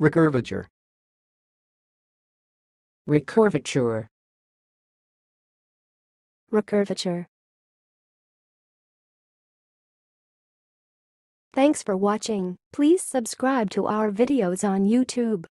Recurvature. Recurvature. Recurvature. Thanks for watching. Please subscribe to our videos on YouTube.